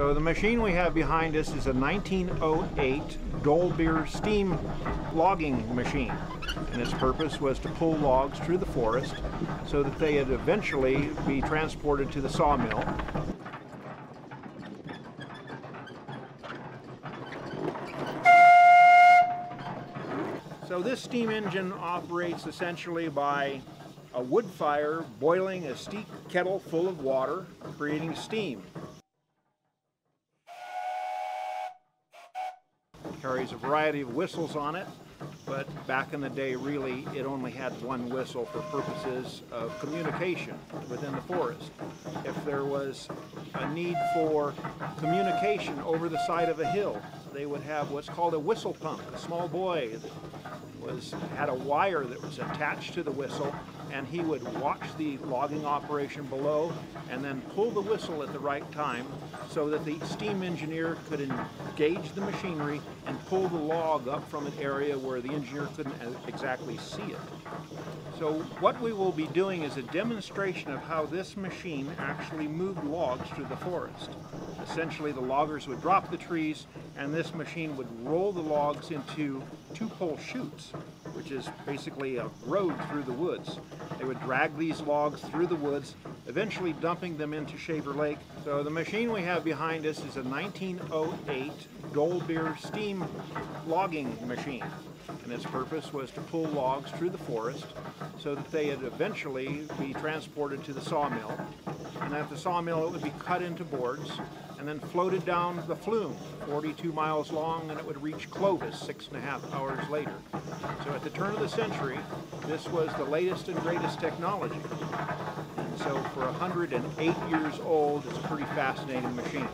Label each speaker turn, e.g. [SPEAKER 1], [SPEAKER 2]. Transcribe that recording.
[SPEAKER 1] So the machine we have behind us is a 1908 Dolbeer steam logging machine. And its purpose was to pull logs through the forest so that they would eventually be transported to the sawmill. So this steam engine operates essentially by a wood fire boiling a steep kettle full of water, creating steam. Carries a variety of whistles on it, but back in the day, really, it only had one whistle for purposes of communication within the forest. If there was a need for communication over the side of a hill, they would have what's called a whistle punk, a small boy was had a wire that was attached to the whistle and he would watch the logging operation below and then pull the whistle at the right time so that the steam engineer could engage the machinery and pull the log up from an area where the engineer couldn't uh, exactly see it. So what we will be doing is a demonstration of how this machine actually moved logs through the forest. Essentially the loggers would drop the trees and this machine would roll the logs into two-pole chutes, which is basically a road through the woods. They would drag these logs through the woods, eventually dumping them into Shaver Lake. So the machine we have behind us is a 1908 Dolbeer steam logging machine. And its purpose was to pull logs through the forest so that they would eventually be transported to the sawmill. And at the sawmill it would be cut into boards and then floated down the flume, 42 miles long, and it would reach Clovis six and a half hours later. So at the turn of the century, this was the latest and greatest technology. And so for 108 years old, it's a pretty fascinating machine.